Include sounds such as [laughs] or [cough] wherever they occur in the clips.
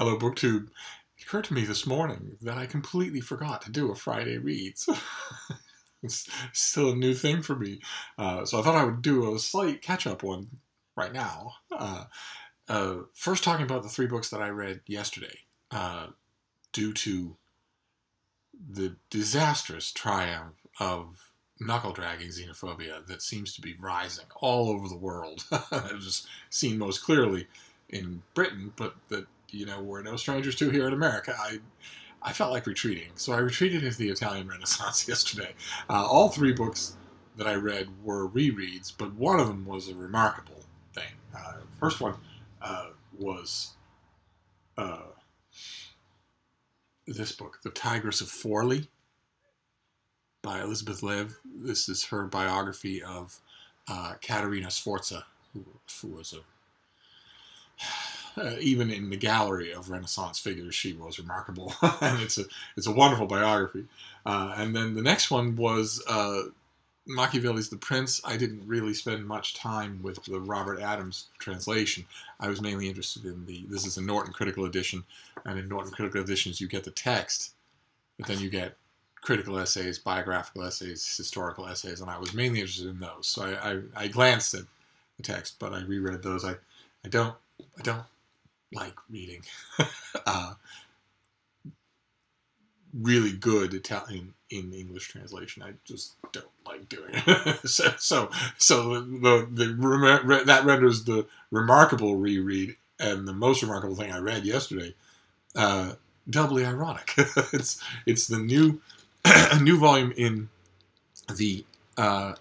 Hello, BookTube. It occurred to me this morning that I completely forgot to do a Friday Reads. [laughs] it's still a new thing for me. Uh, so I thought I would do a slight catch up one right now. Uh, uh, first, talking about the three books that I read yesterday, uh, due to the disastrous triumph of knuckle dragging xenophobia that seems to be rising all over the world. [laughs] I've just seen most clearly in Britain, but that you know we're no strangers to here in America. I I felt like retreating, so I retreated into the Italian Renaissance [laughs] yesterday. Uh, all three books that I read were rereads, but one of them was a remarkable thing. Uh, first one uh, was uh, this book, The Tigress of Forli, by Elizabeth Lev. This is her biography of uh, Caterina Sforza, who, who was a uh, even in the gallery of Renaissance figures, she was remarkable, [laughs] and it's a it's a wonderful biography. Uh, and then the next one was uh, Machiavelli's The Prince. I didn't really spend much time with the Robert Adams translation. I was mainly interested in the. This is a Norton Critical Edition, and in Norton Critical Editions, you get the text, but then you get critical essays, biographical essays, historical essays, and I was mainly interested in those. So I, I, I glanced at the text, but I reread those. I, I don't I don't like reading [laughs] uh, really good Italian in English translation. I just don't like doing it. [laughs] so, so, the, the that renders the remarkable reread and the most remarkable thing I read yesterday uh, doubly ironic. [laughs] it's it's the new [clears throat] new volume in the uh,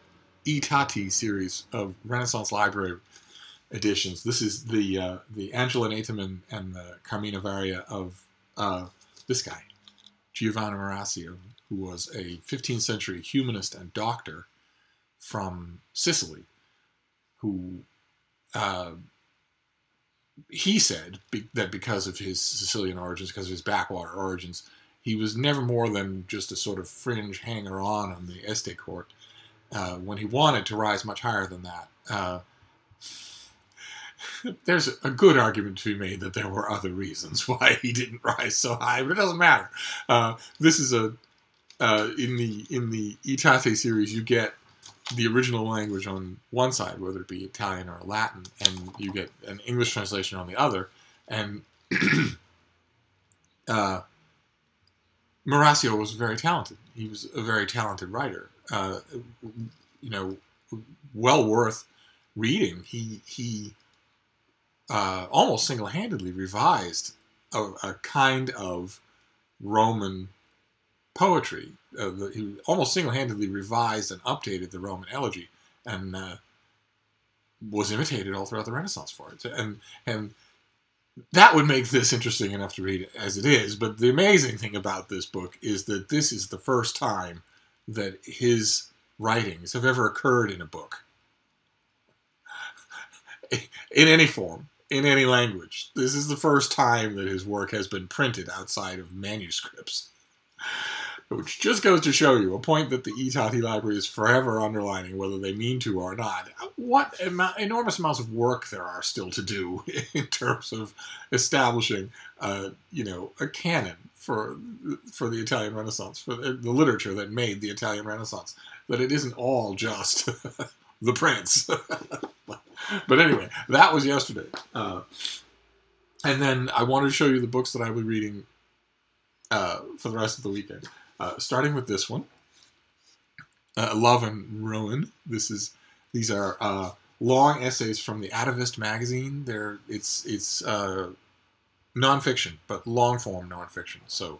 I Tatti series of Renaissance Library editions. This is the uh, the Angelinetum and the Carmina Varia of uh, this guy, Giovanni Marrasio, who was a 15th century humanist and doctor from Sicily, who uh, he said be that because of his Sicilian origins, because of his backwater origins, he was never more than just a sort of fringe hanger on on the Este court. Uh, when he wanted to rise much higher than that, uh, there's a good argument to be made that there were other reasons [laughs] why he didn't rise so high, but it doesn't matter. Uh, this is a uh, in the in the I Tatti series, you get the original language on one side, whether it be Italian or Latin, and you get an English translation on the other. And [clears throat] uh, was very talented. He was a very talented writer. Uh, you know, well worth reading. He he uh, almost single-handedly revised a, a, kind of Roman poetry. Uh, he almost single-handedly revised and updated the Roman elegy, and uh, was imitated all throughout the Renaissance for it. And and that would make this interesting enough to read as it is. But the amazing thing about this book is that this is the first time that his writings have ever occurred in a book [laughs] in any form in any language. This is the first time that his work has been printed outside of manuscripts. Which just goes to show you a point that the I Tatti Library is forever underlining, whether they mean to or not. What enormous amounts of work there are still to do [laughs] in terms of establishing, uh, you know, a canon for for the Italian Renaissance, for the, the literature that made the Italian Renaissance. That it isn't all just [laughs] the Prince. [laughs] but anyway, that was yesterday. Uh, and then I wanted to show you the books that I will be reading uh, for the rest of the weekend. Uh, starting with this one, uh, Love and Ruin. This is these are uh, long essays from the Atavist magazine. They're it's it's uh, nonfiction, but long form nonfiction. So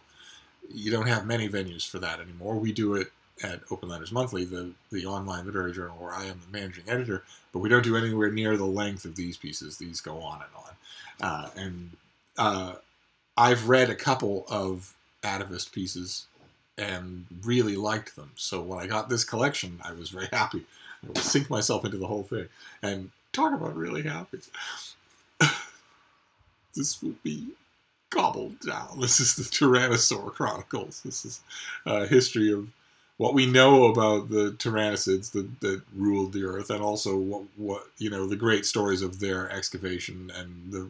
you don't have many venues for that anymore. We do it at Open Letters Monthly, the, the online literary journal where I am the managing editor, but we don't do anywhere near the length of these pieces. These go on and on. Uh, and uh, I've read a couple of atavist pieces and really liked them. So when I got this collection, I was very happy. I would sink myself into the whole thing. And talk about really happy. [laughs] this will be gobbled down. This is the Tyrannosaur Chronicles. This is a history of what we know about the Tyrannicids that, that ruled the earth, and also what, what you know the great stories of their excavation and the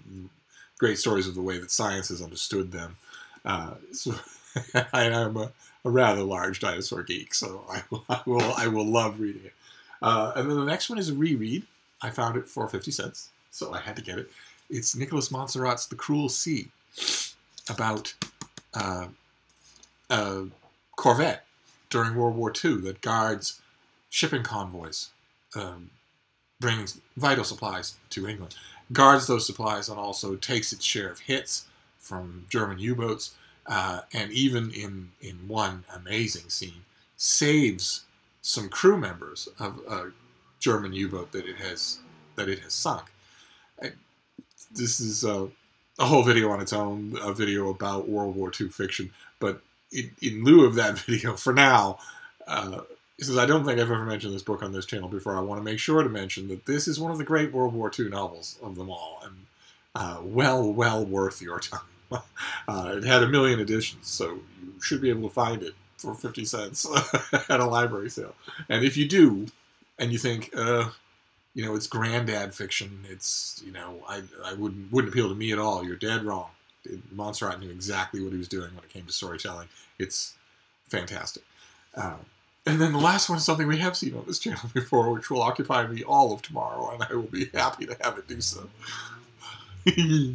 great stories of the way that science has understood them. Uh, so [laughs] I am a, a, rather large dinosaur geek, so I will, I will, I will love reading it. Uh, and then the next one is a reread. I found it for 50 cents, so I had to get it. It's Nicholas Monsarrat's The Cruel Sea, about uh, a corvette during World War II that guards shipping convoys, um, brings vital supplies to England, guards those supplies, and also takes its share of hits from German U-boats, uh, and even in in one amazing scene, saves some crew members of a German U-boat that it has that it has sunk. I, this is a, a, whole video on its own, a video about World War II fiction. But in, in lieu of that [laughs] video, for now, uh, since I don't think I've ever mentioned this book on this channel before, I want to make sure to mention that this is one of the great World War II novels of them all, and uh, well, well worth your time. [laughs] Uh, it had a million editions, so you should be able to find it for 50 cents [laughs] at a library sale. And if you do, and you think, uh, you know, it's granddad fiction, it's, you know, I, I wouldn't, wouldn't appeal to me at all, you're dead wrong. Monsarrat knew exactly what he was doing when it came to storytelling. It's fantastic. Um, and then the last one is something we have seen on this channel [laughs] before, which will occupy me all of tomorrow, and I will be happy to have it do so. [laughs]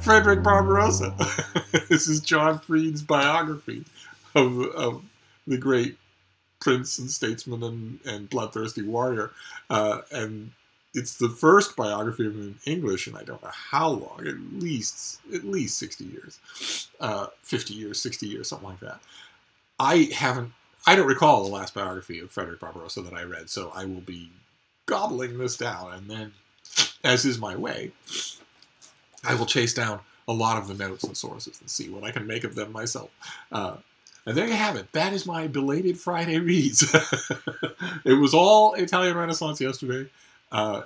Frederick Barbarossa. [laughs] this is John Freed's biography of, of the great prince and statesman and, and bloodthirsty warrior. Uh, and it's the first biography of him in English, and I don't know how long, at least at least 60 years, uh, 50 years, 60 years, something like that. I haven't, I don't recall the last biography of Frederick Barbarossa that I read, so I will be gobbling this down, and then, as is my way, I will chase down a lot of the notes and sources and see what I can make of them myself. Uh, and there you have it. That is my belated Friday reads. [laughs] it was all Italian Renaissance yesterday. Uh,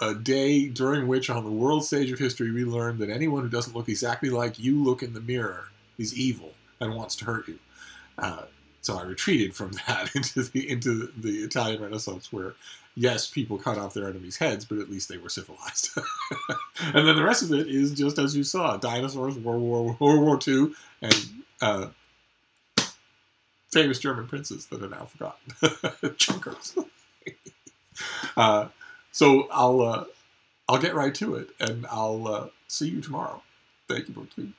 a day during which, on the world stage of history, we learned that anyone who doesn't look exactly like you look in the mirror is evil and wants to hurt you. Uh, so I retreated from [laughs] that into the into the Italian Renaissance, where yes, people cut off their enemies' heads, but at least they were civilized. [laughs] and then the rest of it is just as you saw: dinosaurs, World War World War II, and uh, famous German princes that are now forgotten, [laughs] chunkers. uh, so I'll uh, I'll get right to it, and I'll uh, see you tomorrow. Thank you, Brooklyn.